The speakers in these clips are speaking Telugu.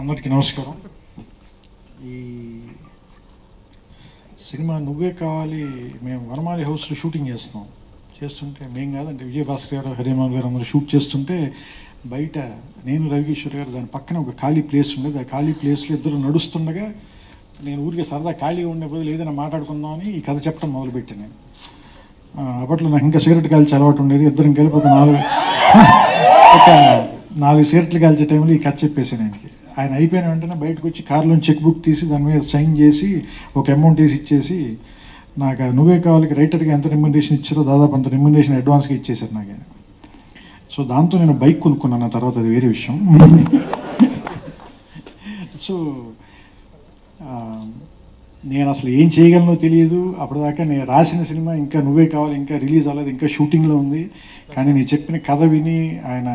అందరికీ నమస్కారం. ఈ సినిమా నువ్వే కావాలి మేము వరమాలి హౌస్లో షూటింగ్ చేస్తున్నాం. చేస్తుంటే మేము కాదంటే విజయభాస్కర్ గారు హరిమాల్ గారు అందరూ షూట్ చేస్తుంటే బయట నేను రవికిషోర్ గారు దాని పక్కన ఒక ఖాళీ ప్లేస్ ఉండేది. ఆ ఖాళీ ప్లేస్లో ఇద్దరు నడుస్తుండగా నేను ఊరికే సరదా ఖాళీగా ఉండే బదులు ఏదైనా మాట్లాడుకుందామని ఈ కథ చెప్పడం మొదలుపెట్టాను నేను. అప్పట్లో నాకు ఇంకా సిగరెట్ కాల్చి అలవాటు ఉండేది. ఇద్దరం కలిపి ఒక నాలుగు ఒక నాలుగు సిగరెట్లు కాల్చే టైంలో ఈ కథ చెప్పేసాను ఆయనకి. ఆయన అయిపోయిన వెంటనే బయటకు వచ్చి కారులో చెక్ బుక్ తీసి దాని మీద సైన్ చేసి ఒక అమౌంట్ వేసి ఇచ్చేసి నాకు నువ్వే కావాలి రైటర్కి ఎంత రెమ్యునరేషన్ ఇచ్చారో దాదాపు అంత రెమ్యునరేషన్ అడ్వాన్స్గా ఇచ్చేసారు నాకు ఆయన. సో దాంతో నేను బైక్ కొనుక్కున్నాను ఆ తర్వాత అది వేరే విషయం. సో నేను అసలు ఏం చేయగలనో తెలియదు. అప్పటిదాకా నేను రాసిన సినిమా ఇంకా నువ్వే కావాలి ఇంకా రిలీజ్ అవ్వలేదు ఇంకా షూటింగ్లో ఉంది. కానీ నేను చెప్పిన కథ విని ఆయన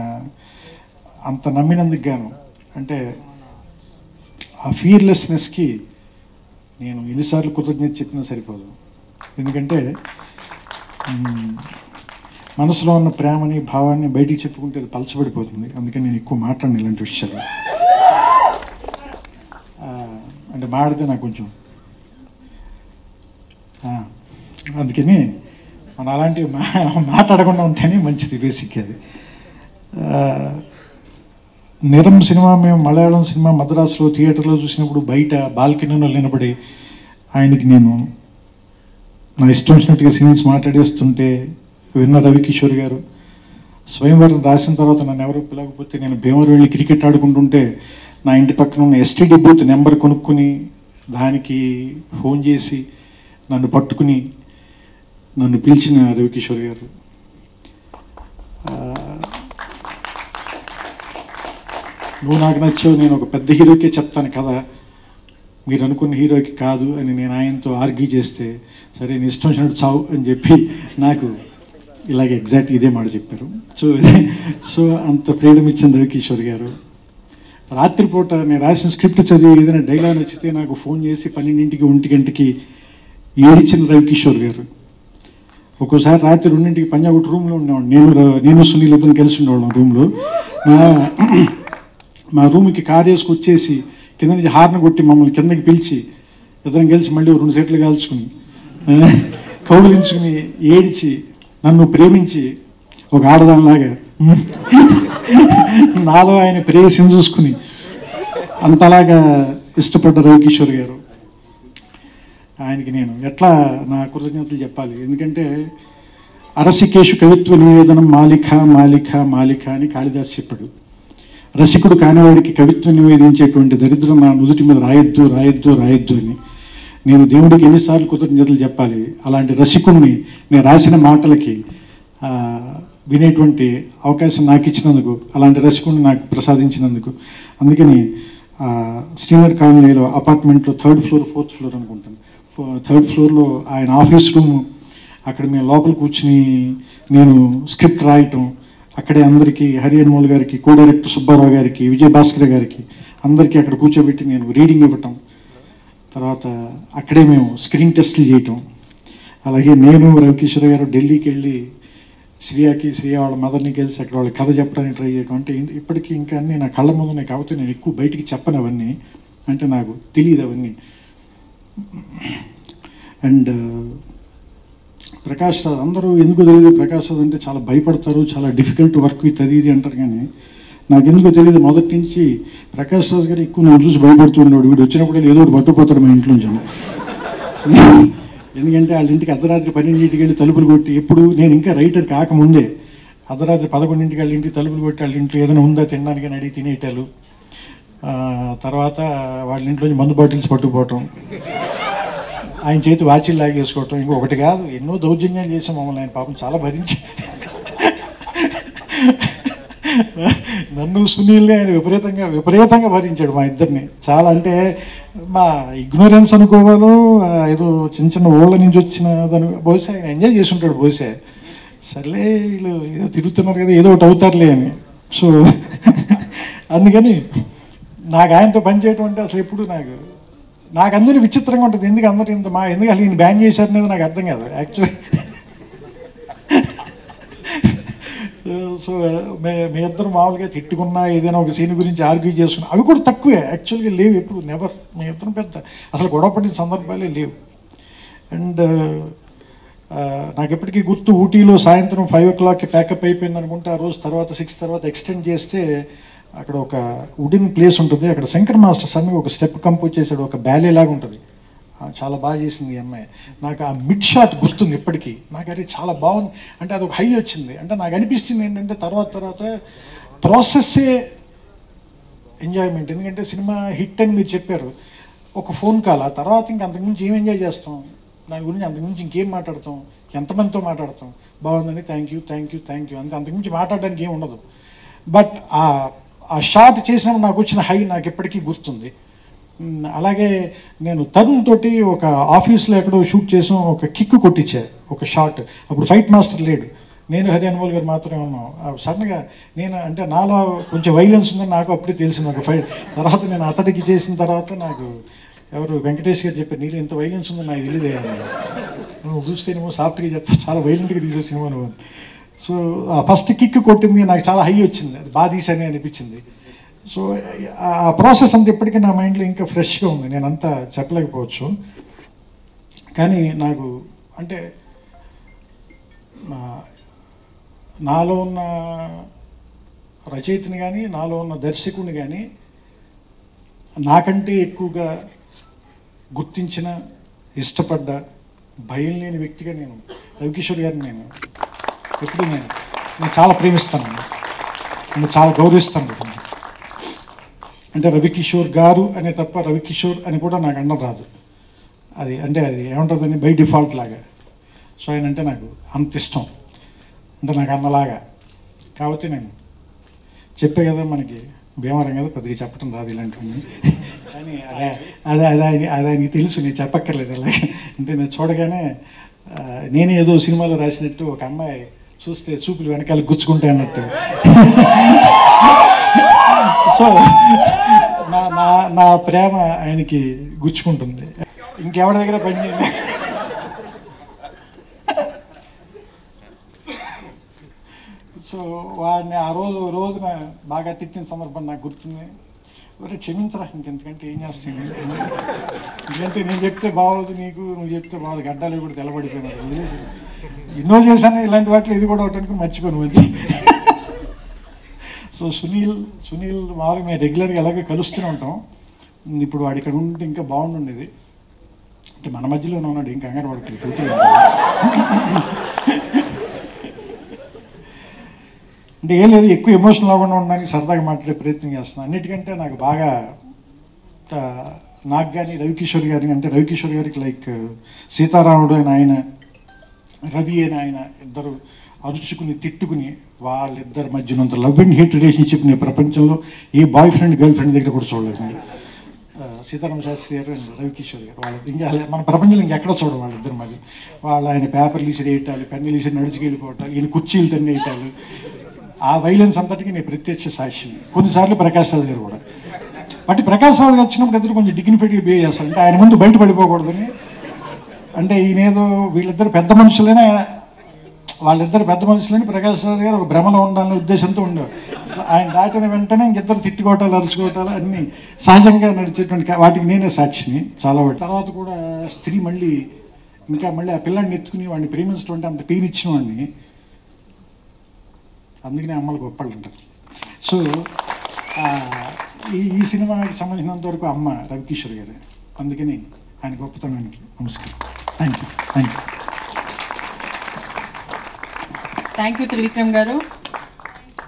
అంత నమ్మినందుకు గాను అంటే ఆ ఫియర్లెస్నెస్కి నేను ఎన్నిసార్లు కృతజ్ఞత చెప్పినా సరిపోదు. ఎందుకంటే మనసులో ఉన్న ప్రేమని భావాన్ని బయటికి చెప్పుకుంటే అది పలచబడిపోతుంది. అందుకని నేను ఎక్కువ మాట్లాడిన ఇలాంటి విషయాలు అంటే మాడితే నాకు కొంచెం అందుకని మనం అలాంటివి మా మాట్లాడకుండా ఉంటేనే మంచిది బేసిక్ అది. నిరం సినిమా మేము మలయాళం సినిమా మద్రాసులో థియేటర్లో చూసినప్పుడు బయట బాల్కనీలో నిలబడి ఆయనకి నేను నా ఇష్టం వచ్చినట్టుగా సీన్స్ మాట్లాడేస్తుంటే విన్న రవికిషోర్ గారు స్వయంవరం రాసిన తర్వాత నన్ను ఎవరు పిలవకపోతే నేను భీమవరం వెళ్ళి క్రికెట్ ఆడుకుంటుంటే నా ఇంటి పక్కన ఉన్న ఎస్టీడీ బూత్ నెంబర్ కొనుక్కుని దానికి ఫోన్ చేసి నన్ను పట్టుకుని నన్ను పిలిచిన రవికిషోర్ గారు ఆ, నువ్వు నాకు నచ్చావు నేను ఒక పెద్ద హీరోకే చెప్తాను కదా. మీరు అనుకున్న హీరోకి కాదు అని నేను ఆయనతో ఆర్గ్యూ చేస్తే సరే నీ ఇష్టం వచ్చినట్టు చావు అని చెప్పి నాకు ఇలాగే ఎగ్జాక్ట్ ఇదే మాట చెప్పారు. సో సో అంత ఫ్రీడమ్ ఇచ్చింది రవికిషోర్ గారు. రాత్రిపూట నేను రాసిన స్క్రిప్ట్ చదివి ఏదైనా డైలాగ్ నచ్చితే నాకు ఫోన్ చేసి పన్నెండింటికి ఒంటి గంటకి ఏడిచిన రవికిషోర్ గారు. ఒక్కోసారి రాత్రి రెండింటికి పంజాబ్ రూమ్లో ఉండేవాడు నేను నేను సునీల్ ఇద్దరు కలిసి ఉండేవాళ్ళం రూమ్లో మా రూమ్కి కార్ వేసుకు వచ్చేసి కింద నుంచి హార్న్ కొట్టి మమ్మల్ని కిందకి పిలిచి ఇద్దరం కలిసి మళ్ళీ రెండు సెట్లు కాల్చుకుని కౌలించుకుని ఏడిచి నన్ను ప్రేమించి ఒక ఆడదానిలాగా నాలో ఆయన ప్రేయసిని చూసుకుని అంతలాగా ఇష్టపడ్డ రవికిషోర్ గారు. ఆయనకి నేను ఎట్లా నా కృతజ్ఞతలు చెప్పాలి? ఎందుకంటే అరసికేశు కవిత్వ నివేదనం మాలిక మాలిక మాలిక అని కాళిదాస్ చెప్పాడు. రసికుడు కానివాడికి కవిత్వం నివేదించేటువంటి దరిద్రం నా నుదుటి మీద రాయొద్దు రాయొద్దు రాయొద్దు అని. నేను దేవుడికి ఎన్నిసార్లు కృతజ్ఞతలు చెప్పాలి. అలాంటి రసికుణ్ణి నేను రాసిన మాటలకి వినేటువంటి అవకాశం నాకు ఇచ్చినందుకు అలాంటి రసికుణ్ణి నాకు ప్రసాదించినందుకు. అందుకని శ్రీనగర్ కాలనీలో అపార్ట్మెంట్లో థర్డ్ ఫ్లోర్ ఫోర్త్ ఫ్లోర్ అనుకుంటాను. థర్డ్ ఫ్లోర్లో ఆయన ఆఫీస్ రూమ్ అక్కడ మేము లోపల కూర్చుని నేను స్క్రిప్ట్ రాయటం అక్కడే అందరికీ హరి అన్మోల్ గారికి కో డైరెక్టర్ సుబ్బారావు గారికి విజయ భాస్కర్ గారికి అందరికీ అక్కడ కూర్చోబెట్టి నేను రీడింగ్ ఇవ్వటం తర్వాత అక్కడే మేము స్క్రీన్ టెస్ట్లు చేయటం. అలాగే నేను రవికిషోర్ గారు ఢిల్లీకి వెళ్ళి శ్రీయాకి శ్రీయా వాళ్ళ మదర్ని కలిసి అక్కడ వాళ్ళ కథ చెప్పడానికి ట్రై చేయడం అంటే ఇప్పటికీ ఇంకా అన్నీ నా కళ్ళ ముందు కాకపోతే నేను ఎక్కువ బయటికి చెప్పను అవన్నీ. అంటే నాకు తెలియదు అవన్నీ. అండ్ ప్రకాష్ రాజ్ అందరూ ఎందుకు తెలియదు ప్రకాష్ రాజ్ అంటే చాలా భయపడతారు చాలా డిఫికల్ట్ వర్క్ విత్ అది ఇది అంటారు కానీ నాకు ఎందుకు తెలియదు. మొదటి నుంచి ప్రకాష్ రాజ్ గారు ఎక్కువ నన్ను చూసి భయపడుతూ ఉండేవాడు. వీడు వచ్చినప్పుడు ఏదో ఒకటి పట్టుకుపోతాడు మా ఇంట్లో ఇంట్లోంచి ఎందుకంటే వాళ్ళ ఇంటికి అర్ధరాత్రి పన్నెండింటికి వెళ్ళి తలుపులు కొట్టి ఎప్పుడు నేను ఇంకా రైటర్ కాకముందే అర్ధరాత్రి పదకొండింటికి వాళ్ళ ఇంటికి తలుపులు కొట్టి వాళ్ళ ఇంట్లో ఏదైనా ఉందా తినడానికి అని అడిగి తినేటాలు తర్వాత వాళ్ళ ఇంట్లోంచి మందు బాటిల్స్ పట్టుకుపోవటం. ఆయన చేతి వాచిలు లాగేసుకోవటం ఇంకొకటి కాదు. ఎన్నో దౌర్జన్యాలు చేసాం మమ్మల్ని. ఆయన పాపం చాలా భరించి. నన్ను సునీల్ని ఆయన విపరీతంగా విపరీతంగా భరించాడు మా ఇద్దరిని. చాలా అంటే మా ఇగ్నోరెన్స్ అనుకోవాలో ఏదో చిన్న చిన్న ఊళ్ళ నుంచి వచ్చిన దాని బహుశా ఆయన ఎంజాయ్ చేసి ఉంటాడు బహుశా. సర్లే వీళ్ళు ఏదో తిరుగుతున్నారు కదా ఏదో ఒకటి అవుతారులే అని. సో అందుకని నాకు ఆయనతో పనిచేయటం అంటే అసలు ఎప్పుడు నాకు నాకు అందరూ విచిత్రంగా ఉంటుంది. ఎందుకు అందరూ ఇంత మా ఎందుకు అసలు ఈయన బ్యాన్ చేశారనేది నాకు అర్థం కాదు. యాక్చువల్లీ సో మే మీ ఇద్దరు మామూలుగా తిట్టుకున్నా ఏదైనా ఒక సీన్ గురించి ఆర్గ్యూ చేసుకున్నా అవి కూడా తక్కువే. యాక్చువల్గా లేవు ఎప్పుడు. నెవర్ మీ ఇద్దరు పెద్ద. అసలు గొడవ పడిన సందర్భాలే లేవు. అండ్ నాకు ఎప్పటికీ గుర్తు ఊటీలో సాయంత్రం ఫైవ్ ఓ క్లాక్కి ప్యాకప్ అయిపోయింది అనుకుంటే ఆ రోజు తర్వాత సిక్స్ తర్వాత ఎక్స్టెండ్ చేస్తే అక్కడ ఒక వుడిన్ ప్లేస్ ఉంటుంది. అక్కడ శంకర్ మాస్టర్ స్వామి ఒక స్టెప్ కంపోజ్ చేశాడు. ఒక బ్యాలే లాగా ఉంటుంది. చాలా బాగా చేసింది ఈ అమ్మాయి. నాకు ఆ మిడ్ షాట్ గుర్తుంది ఇప్పటికీ. నాకు అది చాలా బాగుంది. అంటే అది ఒక హై వచ్చింది. అంటే నాకు అనిపిస్తుంది ఏంటంటే తర్వాత తర్వాత ప్రాసెస్సే ఎంజాయ్మెంట్. ఎందుకంటే సినిమా హిట్ అని మీరు చెప్పారు. ఒక ఫోన్ కాల్. ఆ తర్వాత ఇంకా అంతకుమించి ఏం ఎంజాయ్ చేస్తాం? దాని గురించి అంతకుమించి ఇంకేం మాట్లాడతాం? ఎంతమందితో మాట్లాడతాం? బాగుందని thank you thank you thank you. అంతే అంతకుమించి మాట్లాడడానికి ఏం ఉండదు. బట్ ఆ ఆ షాట్ చేసినప్పుడు నాకు వచ్చిన హై నాకు ఎప్పటికీ గుర్తుంది. అలాగే నేను తరుణ్ తోటి ఒక ఆఫీస్లో ఎక్కడో షూట్ చేసాం ఒక కిక్ కొట్టించా ఒక షాట్. అప్పుడు ఫైట్ మాస్టర్ లేడు. నేను హరి అన్మోల్ గారు మాత్రమే ఉన్నాం. సడన్గా నేను అంటే నాలో కొంచెం వైలెన్స్ ఉందని నాకు అప్పుడే తెలిసింది. ఒక ఫైట్ తర్వాత నేను అతడికి చేసిన తర్వాత నాకు ఎవరు వెంకటేష్ గారు చెప్పారు నీళ్ళు ఇంత వైలెన్స్ ఉందని నాకు తెలియదు నువ్వు చూస్తేనేమో సాఫ్ట్గా చెప్తా చాలా వైలెంట్గా తీసే సినిమా సో ఆ ఫస్ట్ కిక్ కొట్టింది నాకు చాలా హై వచ్చింది. అది బాధీసని అనిపించింది. సో ఆ ప్రాసెస్ అంత ఇప్పటికీ నా మైండ్లో ఇంకా ఫ్రెష్గా ఉంది. నేను అంతా చెప్పలేకపోవచ్చు. కానీ నాకు అంటే నా- నాలో ఉన్న రచయితని కానీ నాలో ఉన్న దర్శకుని కానీ నాకంటే ఎక్కువగా గుర్తించిన ఇష్టపడ్డ భయం లేని వ్యక్తిగా నేను రవికిషోర్ గారిని నేను ఎప్పుడు నేను నేను చాలా ప్రేమిస్తాను. నేను చాలా గౌరవిస్తాను అంటే రవికిషోర్ గారు అనే తప్ప రవికిషోర్ అని కూడా నాకు అండం రాదు. అది అంటే అది ఏముంటుందని బై డిఫాల్ట్ లాగా. సో ఆయన అంటే నాకు అంత ఇష్టం. అంటే నాకు అన్నలాగా. కాబట్టి నేను చెప్పే కదా మనకి భీమవరం కదా పెద్దగా చెప్పడం రాదు ఇలాంటివన్నీ. కానీ అదే అదే అదే ఆయన- అదే ఆయనకి తెలుసు నేను చెప్పక్కర్లేదు అలాగే. అంటే నేను చూడగానే నేనే ఏదో సినిమాలో రాసినట్టు ఒక అమ్మాయి చూస్తే చూపులు వెనకాల గుచ్చుకుంటాయి అన్నట్టు. సో నా నా నా ప్రేమ ఆయనకి గుచ్చుకుంటుంది. ఇంకెవరి దగ్గర పని చేయండి? సో వాడిని ఆ రోజు రోజున బాగా తిట్టిన సందర్భం నాకు గుర్తుంది. ఒరే క్షమించరా ఇంకెందుకంటే ఏం చేస్తాను ఎందుకంటే నేను చెప్తే బాగోదు నీకు నువ్వు చెప్తే బాగోదు గడ్డాలు కూడా తెల్లబడిపోయినారు వదిలేసి ఎన్నో చేశాను ఇలాంటి వాటిలో ఇది కూడా ఒకటి మర్చిపోను మంచి సో సునీల్ సునీల్ మామూలుగా మేము రెగ్యులర్గా ఎలాగో కలుస్తూనే ఉంటాం. ఇప్పుడు వాడు ఇక్కడ ఉంటే ఇంకా బాగుండేది అంటే మన మధ్యలోనే ఉన్నాడు ఇంకా డ్యూటీలో ఉన్నాడు. అంటే ఏం లేదు ఎక్కువ ఎమోషనల్ అవ్వకుండా ఉండడానికి సరదాగా మాట్లాడే ప్రయత్నం చేస్తున్నాను అన్నిటికంటే నాకు బాగా నాకు కానీ రవికిషోర్ గారి అంటే రవికిషోర్ గారికి లైక్ సీతారాముడు అని ఆయన రవి అని ఆయన ఇద్దరు అరుచుకుని తిట్టుకుని వాళ్ళిద్దరి మధ్యనంత లవ్ అండ్ హేట్ రిలేషన్షిప్ నేను ప్రపంచంలో ఏ బాయ్ ఫ్రెండ్ గర్ల్ ఫ్రెండ్ దగ్గర కూడా చూడలేదు సీతారామ శాస్త్రి గారు అండ్ రవికిషోర్ గారు వాళ్ళ ఇంకా మన ప్రపంచంలో ఇంకెక్కడ చూడడం వాళ్ళిద్దరు మధ్య. వాళ్ళు ఆయన పేపర్లు ఇసిరి వేయటాలు పెన్నులు ఇసిరి నడుచుకెళ్ళిపోవటాలు ఈయన కుర్చీలు తన్ని వేయటాలు ఆ వైలెన్స్ అంతటికి నేను ప్రత్యక్ష సాక్షిని కొన్నిసార్లు ప్రకాష్ రాజు గారు కూడా. బట్ ప్రకాష్ రాజు గారు వచ్చినప్పుడు ఎదురు కొంచెం డిగ్నిఫైడ్గా బిహేవ్ చేస్తారు. అంటే ఆయన ముందు బయట పడిపోకూడదని అంటే ఈయనేదో వీళ్ళిద్దరు పెద్ద మనుషులైనా వాళ్ళిద్దరు పెద్ద మనుషులని ప్రకాష్ రాజు గారు ఒక భ్రమలో ఉండాలనే ఉద్దేశంతో ఉండేవారు. ఆయన దాటిన వెంటనే ఇంకిద్దరు తిట్టుకోవటాలు అరుచుకోవటాలు అన్నీ సహజంగా నడిచేటువంటి వాటికి నేనే సాక్షిని చాలా వాటి తర్వాత కూడా స్త్రీ మళ్ళీ ఇంకా మళ్ళీ ఆ పిల్లాడిని ఎత్తుకుని వాడిని ప్రేమించడం అంటే అంత పెయిన్ వాడిని అందుకనే అమ్మలు గొప్పళ్ళు అంటారు సో ఈ ఈ సినిమాకి సంబంధించినంత వరకు అమ్మ రవికిషోర్ గారు. అందుకని ఆయన గొప్పతనానికి నమస్కారం. Thank you thank you Trivikram గారు